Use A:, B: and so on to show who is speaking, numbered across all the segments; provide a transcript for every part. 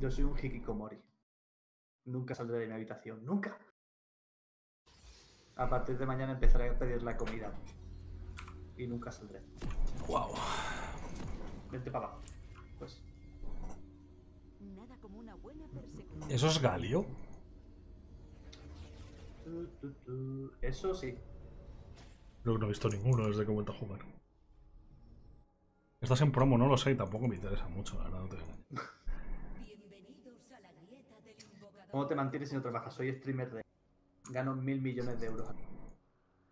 A: Yo soy un hikikomori. Nunca saldré de mi habitación. ¡Nunca! A partir de mañana empezaré a pedir la comida. Y nunca saldré.
B: Wow.
A: Vente para abajo. Pues.
C: Nada como una buena persecución.
B: ¿Eso es Galio?
A: Tu, tu, tu. Eso sí.
B: Creo que no he visto ninguno desde que he vuelto a jugar. Estás en promo, no lo sé, y tampoco me interesa mucho, la verdad. no te voy a engañar.
D: Bienvenidos a la grieta del invocador.
A: ¿Cómo te mantienes si no trabajas? Soy streamer de. Gano mil millones de euros.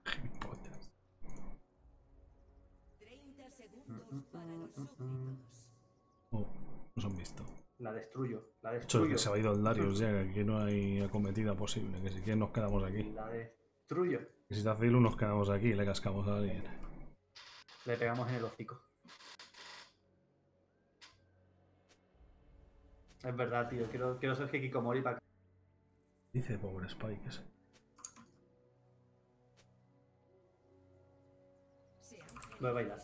B: Gilipollas.
D: 30 segundos para los súbditos.
B: Oh, nos han visto.
A: La destruyo. La
B: De hecho,
A: destruyo.
B: que se ha ido el Darius ya, que aquí no hay acometida posible, que si quieres nos quedamos aquí.
A: La destruyo.
B: Que si te hace nos quedamos aquí y le cascamos a alguien.
A: Le pegamos en el hocico. Es verdad, tío. Quiero, quiero ser Hikikomori para
B: Dice pobre Spike ese.
A: Voy a bailar.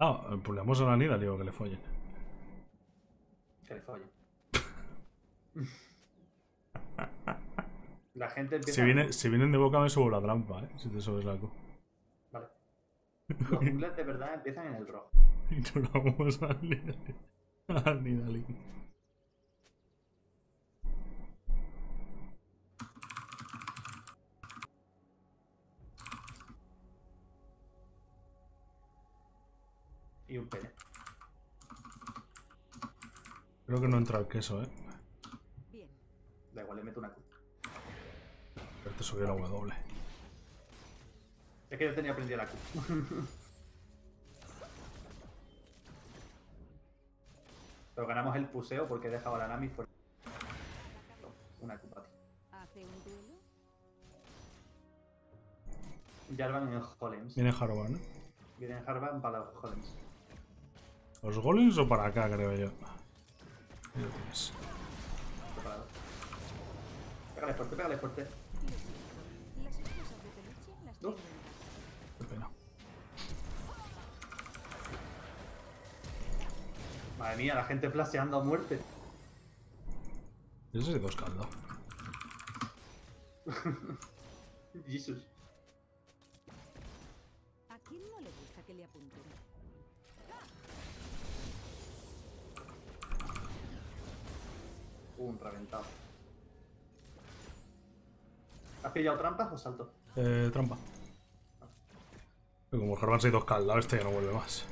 B: Ah, pues le damos a la Nida, digo que le follen.
A: que le follen. La gente empieza.
B: Si, viene, si vienen de boca me subo la trampa, eh. Si te subes la co.
A: Vale. Los jungles de verdad empiezan en el rojo.
B: Ignoramos al Nidalin. Al Nidalin.
A: Y un pene.
B: Creo que no entra el queso, eh.
C: Bien.
A: Da igual, le meto una Q.
B: Pero te subió la W.
A: Es que yo tenía prendida la Q. Pero ganamos el puseo porque he dejado a la Nami fuera. Una ti.
C: ¿Hace un duelo?
A: Jarvan en Holems.
B: Viene Harvan, ¿no?
A: Vienen Jarvan para los Holems.
B: ¿Los golems o para acá, creo yo? Ahí lo tienes.
A: Preparado. Pégale fuerte, pégale fuerte.
C: Las esposas de peluche las
A: No. Madre mía, la gente flasheando a muerte.
B: Ese es dos caldo.
A: Jesus.
C: ¿A quién no le gusta que le apunten?
A: Un reventado. ¿Has pillado trampas o salto?
B: Eh, trampa. Pero como Harvan se ha ido escaldado, este ya no vuelve más.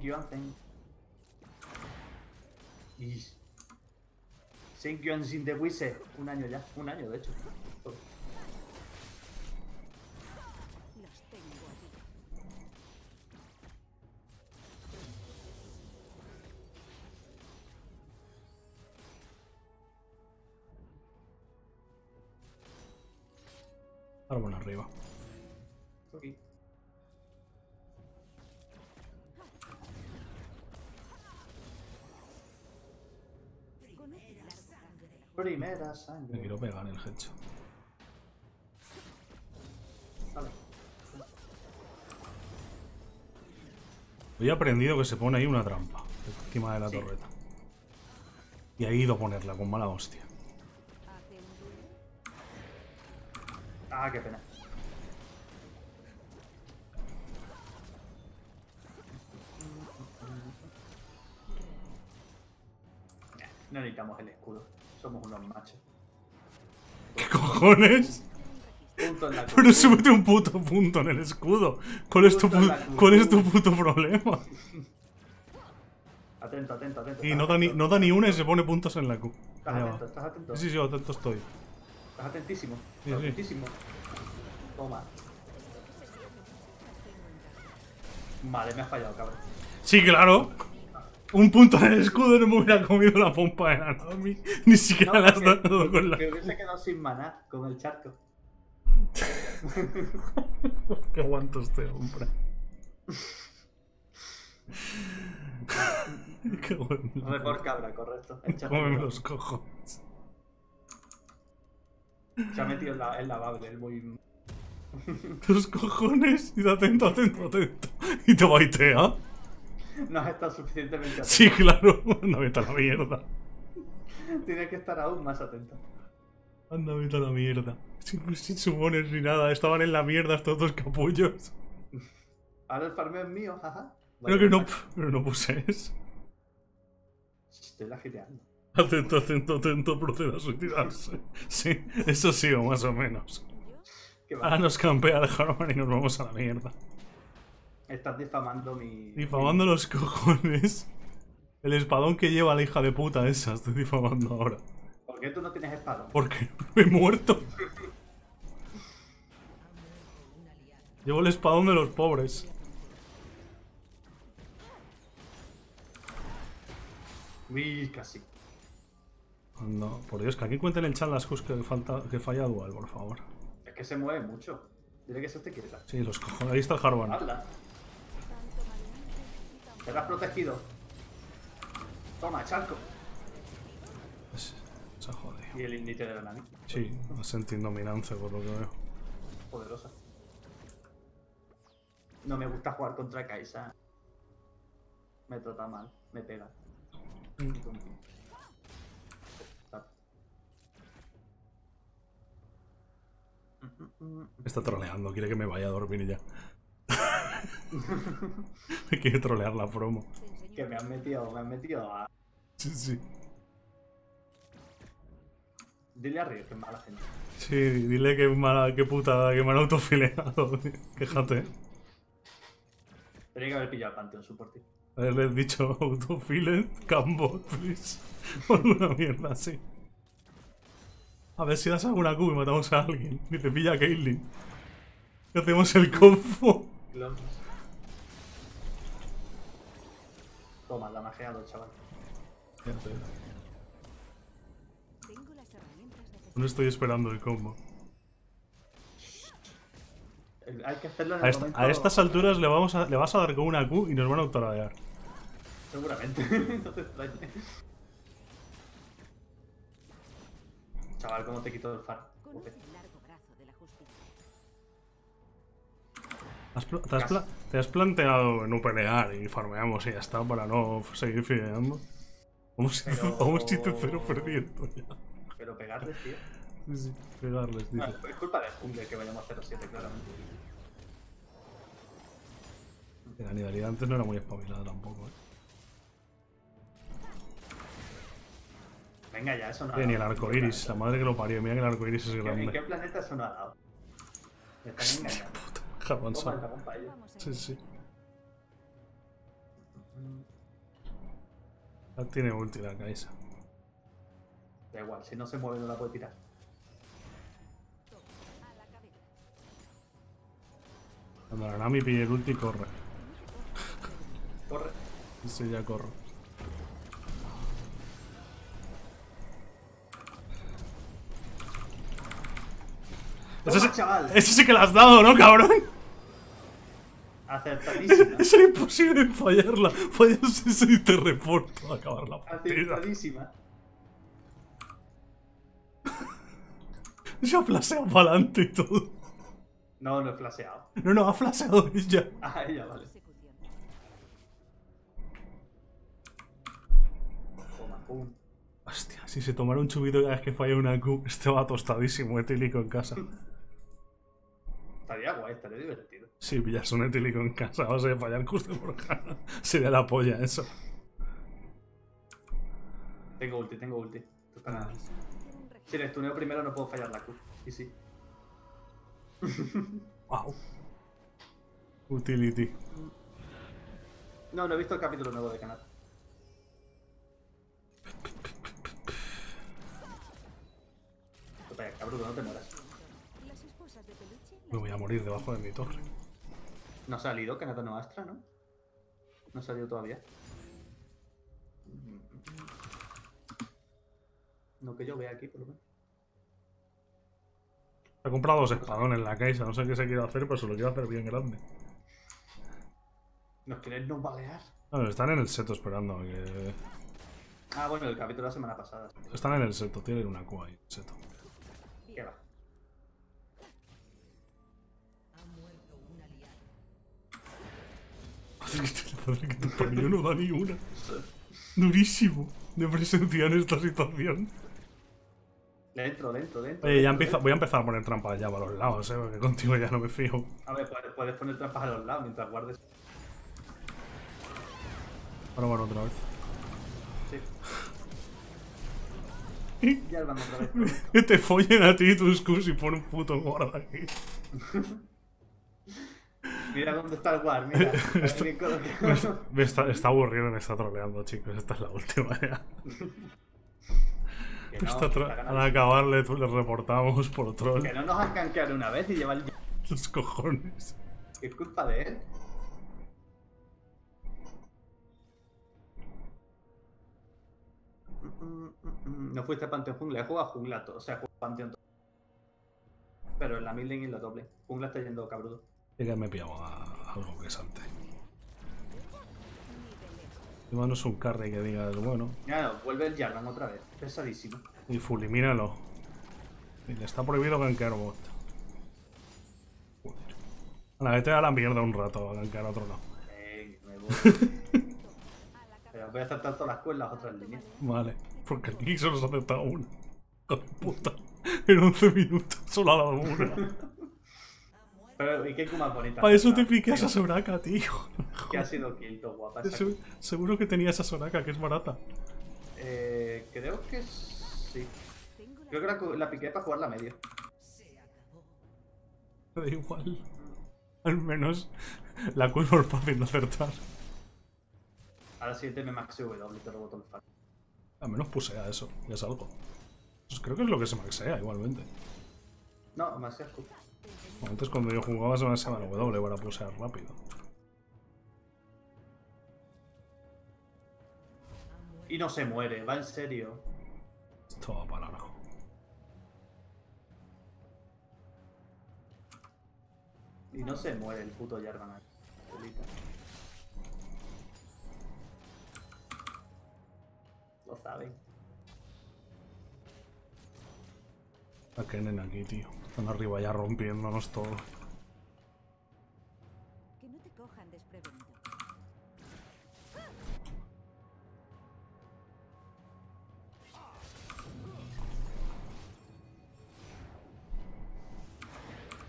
A: Thank you, Anzen. Y... Thank you, Anzen de Wise. Un año ya. Un año, de hecho.
B: Árbol arriba.
A: Primera
B: Me
A: sangre.
B: quiero pegar el headshot.
A: Vale.
B: Hoy he aprendido que se pone ahí una trampa. Encima de la
A: Sí.
B: torreta. Y ha ido a ponerla con mala hostia.
A: Ah, qué pena. No necesitamos el escudo. Somos unos machos.
B: ¿Qué cojones?
A: Punto en la cruz.
B: Pero súbete un puto punto en el escudo. ¿Cuál es tu. ¿cuál es tu puto problema?
A: Atento, atento, atento.
B: Y no da, ni, no da ni una y se pone puntos en la Q.
A: Estás
B: Allá
A: atento,
B: va.
A: estás atento.
B: Sí, sí, atento estoy.
A: Estás atentísimo.
B: Sí,
A: Estás
B: sí.
A: atentísimo. Toma. Vale, me has fallado, cabrón.
B: Sí, claro. Un punto en el escudo no me hubiera comido la pompa de la Naomi. Ni siquiera
A: No,
B: la has dado con la.
A: Que hubiese quedado sin maná con el charco.
B: ¿Qué aguanto este hombre? Qué bueno.
A: Report cabra, correcto. El.
B: Cómeme los cojones.
A: Se ha metido en la, en la Babel, es muy.
B: Tus cojones. Y atento, atento, atento. Y te baitea.
A: No has estado suficientemente atento.
B: Sí, claro. Anda, vete a la mierda.
A: Tienes que estar aún más atento.
B: Anda, vete a la mierda. Sin, sin sumones ni nada. Estaban en la mierda estos dos capullos.
A: Ahora el farmeo es mío, jaja.
B: Pero que no, pero no poses.
A: Estoy lajeteando.
B: Atento, atento, atento, proceda a suicidarse. Sí, eso sí, o más o menos. Ahora nos campea el Harman y nos vamos a la mierda.
A: Estás difamando mi.
B: Difamando los cojones. El espadón que lleva la hija de puta esa, estoy difamando ahora.
A: ¿Por qué tú no tienes espada?
B: Porque me he muerto. Llevo el espadón de los pobres.
A: Uy, casi.
B: No, por Dios, que aquí cuenten en el chat las cosas que, falta, que falla Dual, por favor.
A: Es que se mueve mucho. Dile que se te quieta.
B: Sí, los cojones. Ahí está el Harvan.
A: Habla. Has protegido. Toma, charco.
B: Se se jodido.
A: Y el indite de la nani.
B: Sí, va sentindo dominancia por lo que veo.
A: Poderosa. No me gusta jugar contra Kaisa. Me trata mal. Me pega.
B: Está troleando, quiere que me vaya a dormir ya. Quiere trolear la promo.
A: Que me han metido, me han metido a.
B: Sí, sí.
A: Dile a Río que es mala gente.
B: Sí, dile que mala, qué putada, que me han autofileado. Quéjate.
A: Tenía que haber pillado al Panteón su por ti.
B: Haberle dicho autofile, cambo, please. O alguna mierda así. A ver si das alguna Q y matamos a alguien. Ni te pilla Caitlyn. Y hacemos el combo.
A: Toma, la mageado, chaval.
C: Tengo las herramientas de
B: No estoy esperando el combo.
A: Hay que hacerlo en
B: A,
A: el
B: esta-
A: momento.
B: a estas alturas le, vamos a, le vas a dar con una Q y nos van a autoradear.
A: Seguramente. no te extrañes. Chaval, ¿cómo te quito el far?
B: Has te, has pla- te has planteado no pelear y farmeamos y ya está para no seguir fideando. Vamos,
A: Pero-
B: vamos 7-0 perdiendo ya.
A: Pero pegarles, tío.
B: Sí, sí, pegarles, dice.
A: Bueno, es culpa del jungle que vayamos a 0-7, claramente.
B: La Nidalidad antes no era muy espabilada tampoco, ¿eh?
A: Venga ya, eso no ha
B: Eh, Ni el
A: dado.
B: arco iris, la madre que lo parió. Mira que el arco iris es
A: ¿En qué- ¿En qué
B: grande.
A: planeta eso no ha dado? Me están engañando.
B: Jarvan
A: Toma el
B: Sol.
A: dragón para ellos.
C: Vamos a
B: Sí, sí. Ya tiene ulti la Kaisa.
A: Da igual, si no se mueve no la puede tirar.
C: cabeza.
B: Cuando la Nami pille el ulti, corre.
A: Corre.
B: Sí, ya corro. Ese sí,
A: chaval.
B: ese sí que la has dado, ¿no, cabrón?
A: Acertadísima.
B: Es imposible fallarla. Fallas eso y te reporto a acabar la partida.
A: Acertadísima.
B: Se ha flaseado para adelante y todo.
A: No, no he flasheado.
B: No, no, ha flaseado ella.
A: Ah, ella, vale. Toma, pum.
B: Hostia, si se tomara un chubito cada vez que falla una Q, este va tostadísimo etílico en casa.
A: Estaría guay, estaría divertido.
B: Si pillas un etílico en casa, vas a fallar justo por cara. Sería la polla eso.
A: Tengo ulti, tengo ulti. Si les tuneo primero no puedo fallar la Q. Y sí.
B: Wow. Utility.
A: No, no he visto el capítulo nuevo de canal. Cabrón, no te mueras.
B: Me voy a morir debajo de mi torre.
A: No ha salido Kanata no Astra, ¿no? No ha salido todavía. No que yo vea aquí, por lo menos.
B: He comprado dos espadones en la Kaisa, no sé qué se quiere hacer, pero se lo quiero hacer bien grande.
A: ¿Nos queréis no balear?
B: No, están en el seto esperando a que.
A: Ah, bueno, el capítulo de la semana pasada.
B: Están en el seto, tienen una Q ahí, seto. Madre que tu no da ni una. Durísimo de presencia en esta situación.
A: Dentro, dentro, dentro.
B: Oye, ya empiezo, voy a empezar a poner trampas ya para los lados, eh, porque contigo ya no me fijo.
A: dentro. A ver, puedes, poner trampas a los lados mientras guardes.
B: Ahora bueno, otra vez.
A: Sí. Ya vamos otra vez.
B: Que te follen a ti tus cus y pon un puto guarda aquí.
A: Mira dónde está el guard, mira. Cosa-
B: Me, está, está aburrido, me está troleando, chicos. Esta es la última ya.
A: No,
B: está
A: está
B: Al acabarle, tú le reportamos por troll.
A: Que no nos han canqueado una vez y lleva el...
B: Los cojones.
A: Es culpa de él. No fuiste a Panteón Jungla, he jugado a Jungla o sea, he jugado a Panteón. Pero en la mid lane y en la doble. Jungla está yendo cabrudo.
B: Y que me pillamos a algo que salte. Encima no es un carry que diga bueno.
A: Ya no, vuelve el Jarvan otra vez. Pesadísimo.
B: Y fulimínalo. Le está prohibido gankear bot. Joder. A la vete a la mierda un rato a gankear a otro lado.
A: Ven, me voy. Pero voy a aceptar todas las cuerdas, otras líneas.
B: Vale. Porque aquí solo se ha aceptado una. Hijo de puta. En 11 minutos solo ha dado una.
A: Pero, ¿y qué más bonita?
B: Para eso te piqué a esa Soraka, tío.
A: Que ha sido quinto, guapa. esa
B: Seguro que tenía esa Soraka, que es barata.
A: Eh, creo que sí. Creo que la, la piqué para jugar la media.
B: Me da igual. Al menos la curva es fácil de acertar.
A: Ahora siguiente me maxi W te reboto el fac.
B: Al menos pusea eso, ya es algo. Pues creo que es lo que se maxea igualmente.
A: No, maxi es
B: Antes cuando yo jugaba se maxeaba el W para pusear rápido.
A: Y no se muere, va en serio.
B: Esto va para largo.
A: Y no se muere el puto Jarvan. Lo saben.
B: La Kennen aquí, tío. Están arriba ya rompiéndonos todo.
C: que no te cojan desprevenido.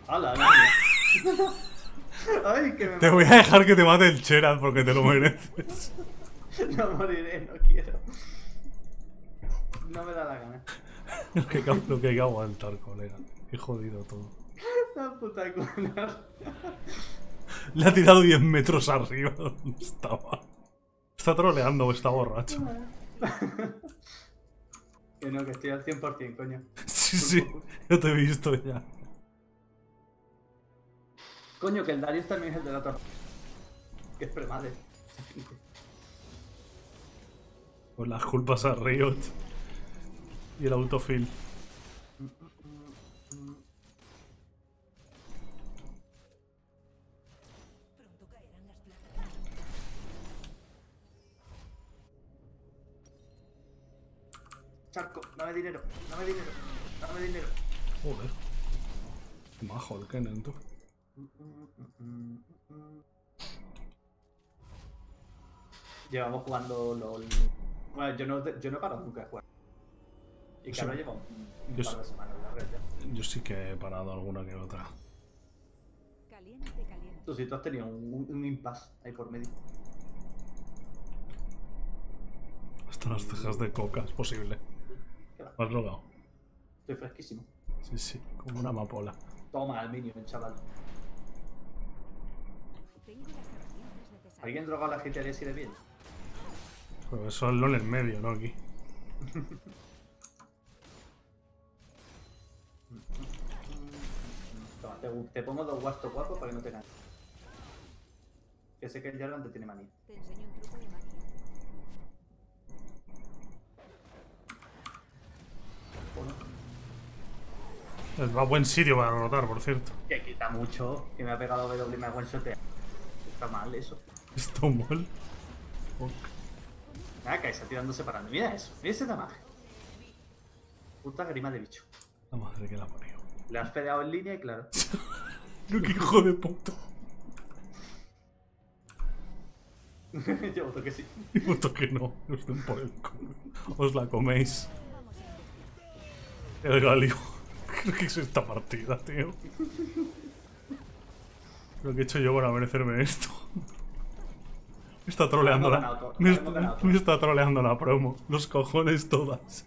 A: ¡Ay, que me
B: Te voy a dejar que te mate el Cherat porque te lo mereces.
A: No moriré, no quiero. No me da la gana.
B: Lo, que, hay que- lo que hay que aguantar, colega. Qué jodido todo.
A: La puta cuna.
B: Le ha tirado 10 metros arriba donde estaba. Está troleando o está borracho.
A: Que no, que estoy al 100%, coño.
B: Sí, sí, yo te he visto ya.
A: Coño, que el Darius también es el de la otra. Que es premade.
B: Pues las culpas a Riot. Y el autofill.
A: Charco, dame dinero, dame dinero, dame dinero.
B: Joder. Qué majo el Kennen, tú.
A: Llevamos jugando LOL. Bueno, yo no, yo no he parado nunca de jugar. Y
B: Sí.
A: claro, llevo un,
B: Yo
A: par
B: sí.
A: de semanas en la red ya.
B: Yo sí que he parado alguna que otra.
C: Caliente, caliente.
A: Tú sí, tú has tenido un, un, impasse ahí por medio.
B: Hasta las cejas de coca, es posible. ¿Lo has logrado?
A: Estoy fresquísimo.
B: Sí, sí, como una amapola.
A: Toma al minion, chaval. ¿Alguien drogado la GTA así de bien?
B: Pero eso es lo en medio, ¿no? Aquí.
A: te, te pongo dos guastos guapos para que no te ganes. Que sé que el Jarvan te tiene manía.
C: Te enseño un truco de magia.
B: Es a buen sitio para rotar, por cierto.
A: Que quita mucho. Que me ha pegado W y me ha one shoteado. Está mal eso.
B: Está mal. Fuck.
A: Nada, que está tirándose para mí. Mira eso. Mira ese damage. Puta grima de bicho.
B: La madre que la parió.
A: Le has fedeado en línea y claro.
B: Pero qué hijo de puta.
A: Yo voto que sí.
B: Y voto que no. Os den por el culo. Os la coméis. El galio. Creo que es esta partida, tío. Lo que he hecho yo para merecerme esto. Me está troleando la.
A: todo,
B: Me está, me está troleando la promo. Los cojones todas.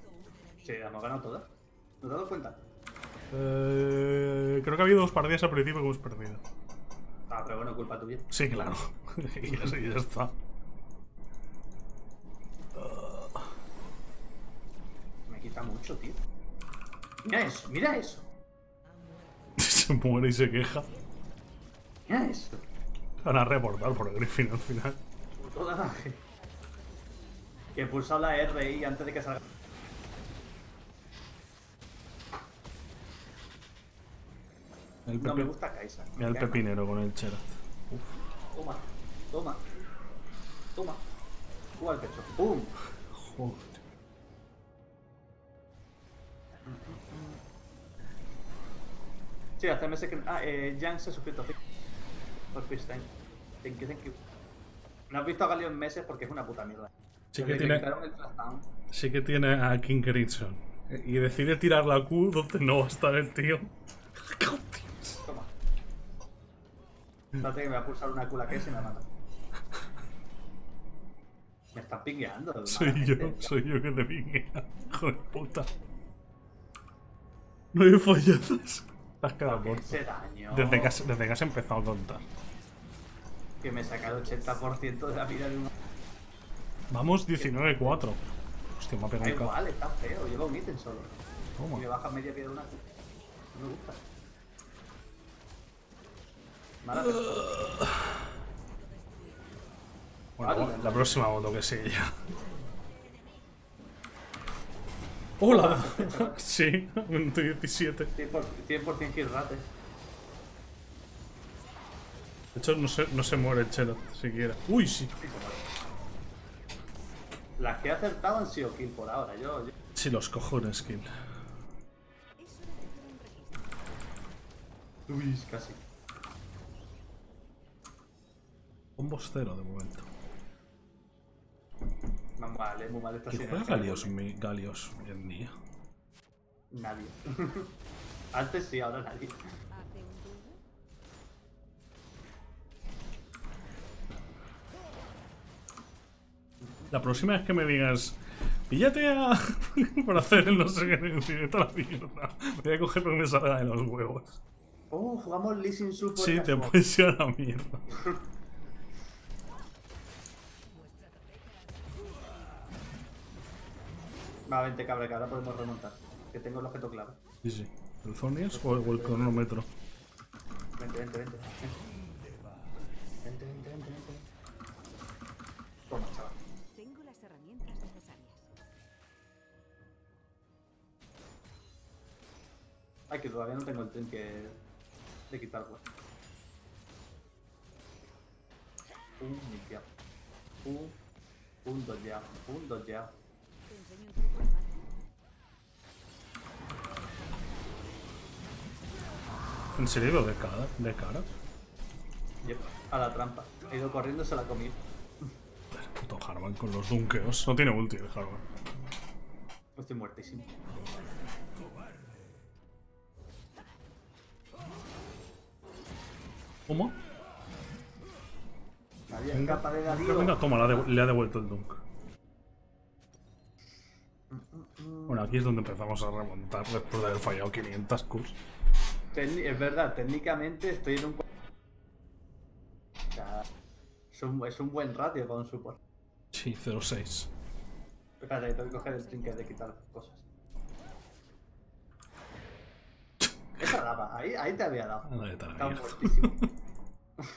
A: Sí, hemos ganado todas. ¿No te has dado cuenta?
B: Eh, creo que ha habido dos partidas al principio que hemos perdido.
A: Ah, pero bueno, culpa tuya.
B: Sí, claro. y así ya está.
A: Me quita mucho, tío. Mira eso, mira eso.
B: Se muere y se queja.
A: Mira eso.
B: Van a reportar por el Griffin al final.
A: La Que he pulsado la R y antes de que salga.
B: El,
A: No me gusta Kaisa.
B: Mira el pepinero con el Cherat.
A: Toma, toma, toma. Tú al pecho. ¡Pum!
B: Joder.
A: Sí, hacerme ese que. Ah, eh, Jan se ha suscrito. Por Christine. Thank you, thank you. No has visto a Galio en meses porque es una puta mierda.
B: Sí que tiene, sí que tiene a King Crimson. Y decide tirar la Q donde no va a estar el tío.
A: Espérate que me va a pulsar una cula que y me mata. Me estás pingueando.
B: Soy yo,
A: malamente.
B: soy yo que te pinguea. Hijo de puta. No hay folladas. Te has quedado corto. Desde que, has, desde que has empezado a tontar.
A: Que me saca el 80% de la vida de uno.
B: Vamos 19-4. Hostia, me ha pegado
A: igual, está feo. Lleva un ítem solo.
B: Toma.
A: Y me baja media piedra una. No me gusta.
B: Bueno, la próxima voto que sí ya. ¡Hola! sí, 17.
A: 100%, 100 hit rate.
B: De hecho, no se, no se muere el Cherat siquiera. ¡Uy, sí!
A: Las que he acertado han sido kill por ahora. Yo, yo-
B: Sí, los cojones, Kill.
A: Uy, casi.
B: Combos cero de momento.
A: Muy mal, muy mal esta
B: ¿Quién juega Galios, mi, Galios hoy en día?
A: Nadie. Antes sí, ahora nadie.
B: La próxima vez que me digas, píllate a. por hacer el no sé qué, decir toda la mierda. Voy a coger lo que me salga de los huevos.
A: Oh, jugamos Lee Sin Su por
B: Sí, te puedes ir a la mierda.
A: Va, vente cabra, que ahora podemos remontar. Que tengo el objeto clave.
B: Sí, sí. ¿El Zonias o el, o el cronómetro?
A: Vente, vente, vente. Vente, vente, vente, vente. Toma, chaval.
C: Tengo las herramientas necesarias.
A: Ay, que todavía no tengo el tren que... de quitar web. Un limpiado. Un... Un dodgeado. Un dodgeado.
C: Te
B: ¿En serio de cara? ¿De cara?
A: Yep, a la trampa. He ido corriendo, se la comí.
B: Puto Harman con los dunkeos. No tiene ulti el Harman.
A: Estoy muertísimo.
B: ¿Cómo?
A: Nadie
B: Venga,
A: escapa de Darío.
B: venga, toma, le ha, devu- le ha devuelto el dunk. Bueno, aquí es donde empezamos a remontar después de haber fallado 500 Qs.
A: Es verdad, técnicamente estoy en un... O sea, es un, es un buen ratio para un support.
B: Sí, 0.6.
A: Espérate, tengo que coger el trinket de quitar cosas. Esa daba, ahí, ahí te había dado.
B: A la
A: Estaba muertísimo.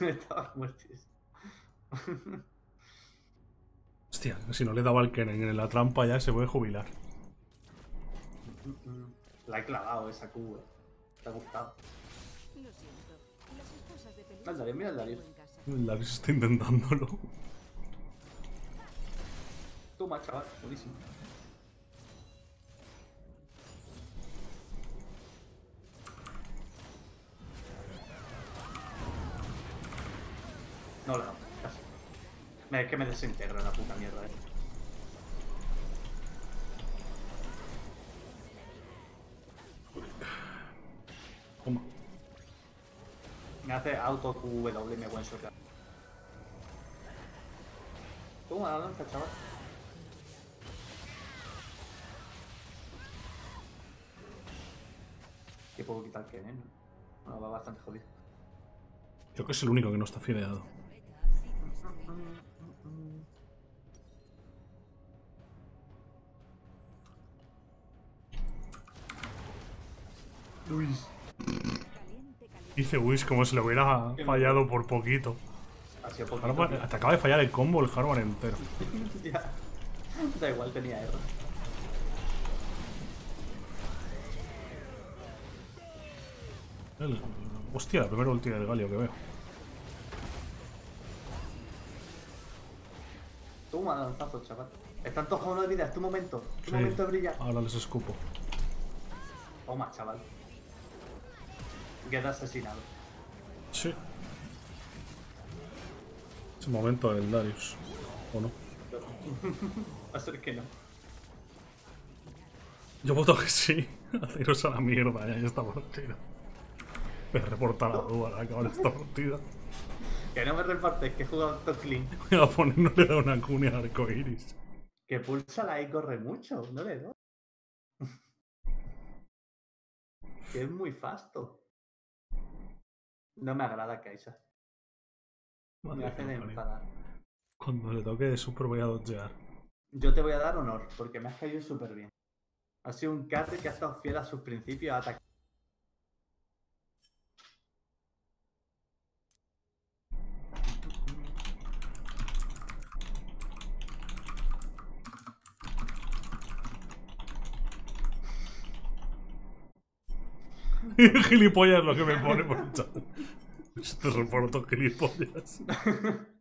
A: Estaba muertísimo.
B: Hostia, si no le daba al Kennen en la trampa ya se puede jubilar.
A: La he clavado esa Q, eh. Te ha gustado.
C: Lo siento. Las esposas de peluche.
A: Mira el Darius, mira el Darius.
B: El está intentándolo.
A: Toma, chaval, buenísimo. No le he dado, casi. Me- Es que me desintegra la puta mierda. eh.
B: Toma.
A: Me hace auto QW y me buen shotgun. Toma la lanza, chaval. Que puedo quitar que, ¿eh? Bueno, va bastante jodido.
B: Creo que es el único que no está fideado.
A: Uy.
B: Dice Wish como si lo hubiera fallado por poquito. Harman- te acaba de fallar el combo el Harman entero.
A: ya. Da igual, tenía R.
B: El- Hostia, la primera ulti del Galio que veo.
A: Toma lanzazo, chaval. Están todos a una vida, es tu momento. Tu
B: Sí.
A: momento de brillar.
B: Ahora les escupo.
A: Toma, chaval. Queda asesinado.
B: Sí. Es el momento del Darius. ¿O no?
A: Va a ser que no.
B: Yo voto que sí. Haceros a la mierda ya esta partida. Voy a reportar a Dua al acabar esta partida.
A: Que no me repartes, que he jugado clean.
B: Voy a poner no le da una cunia al arcoiris.
A: Que pulsa la y corre mucho, no le doy. que es muy fasto. No me agrada Kaisa. Me
B: Madre mía, Mario.
A: enfadar.
B: Cuando le toque de super voy a dodgear.
A: Yo te voy a dar honor, porque me has caído súper bien. Ha sido un carry que ha estado fiel a sus principios a atacar.
B: gilipollas lo que me pone por el chat. Te reporto gilipollas.